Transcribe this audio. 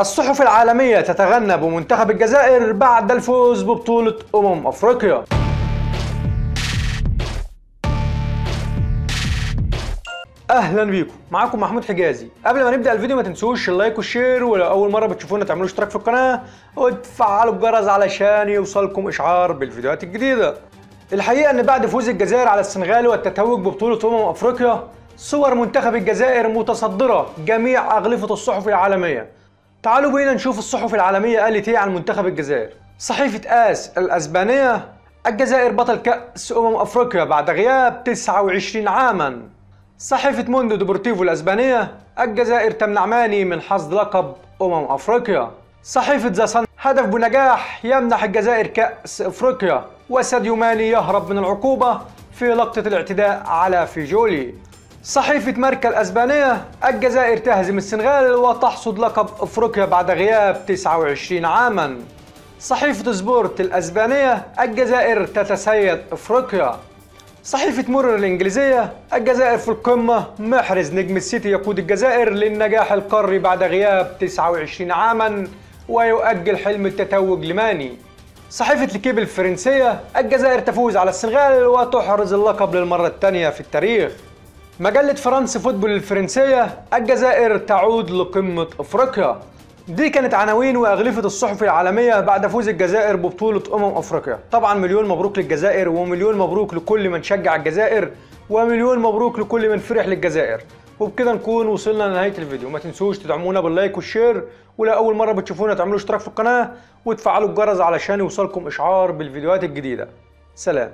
الصحف العالمية تتغنى بمنتخب الجزائر بعد الفوز ببطولة أمم أفريقيا. أهلا بيكم. معاكم محمود حجازي. قبل ما نبدأ الفيديو ما تنسوش ال like وال share ولو أول مرة بتشوفونا تعملوا اشتراك في القناة وتفعلوا الجرس علشان يوصلكم إشعار بالفيديوهات الجديدة. الحقيقة إن بعد فوز الجزائر على السنغال والتتويج ببطولة أمم أفريقيا صور منتخب الجزائر متصدرة جميع أغلفة الصحف العالمية. تعالوا بينا نشوف الصحف العالمية قالت إيه عن منتخب الجزائر. صحيفة آس الأسبانية الجزائر بطل كأس أمم أفريقيا بعد غياب 29 عاما. صحيفة موندو ديبورتيفو الأسبانية الجزائر تمنع ماني من حصد لقب أمم أفريقيا. صحيفة ذا صن هدف بونجاح يمنح الجزائر كأس أفريقيا. وساديو ماني يهرب من العقوبة في لقطة الاعتداء على فيغولي. صحيفة ماركا الأسبانية الجزائر تهزم السنغال وتحصد لقب أفريقيا بعد غياب 29 عاما. صحيفة سبورت الأسبانية الجزائر تتسيد أفريقيا. صحيفة ميرور الإنجليزية الجزائر في القمة محرز نجم السيتي يقود الجزائر للنجاح القاري بعد غياب 29 عاما ويؤجل حلم التتويج لماني. صحيفة الكيب الفرنسية الجزائر تفوز على السنغال وتحرز اللقب للمرة الثانية في التاريخ. مجلة فرنسا فوتبول الفرنسية الجزائر تعود لقمة أفريقيا. دي كانت عناوين وأغلفة الصحف العالمية بعد فوز الجزائر ببطولة أمم أفريقيا. طبعا مليون مبروك للجزائر ومليون مبروك لكل من شجع الجزائر ومليون مبروك لكل من فرح للجزائر. وبكده نكون وصلنا لنهاية الفيديو. ما تنسوش تدعمونا بال like وال share ولو أول مرة بتشوفونا تعملوا اشتراك في القناة وتفعلوا الجرس علشان يوصلكم إشعار بالفيديوهات الجديدة. سلام.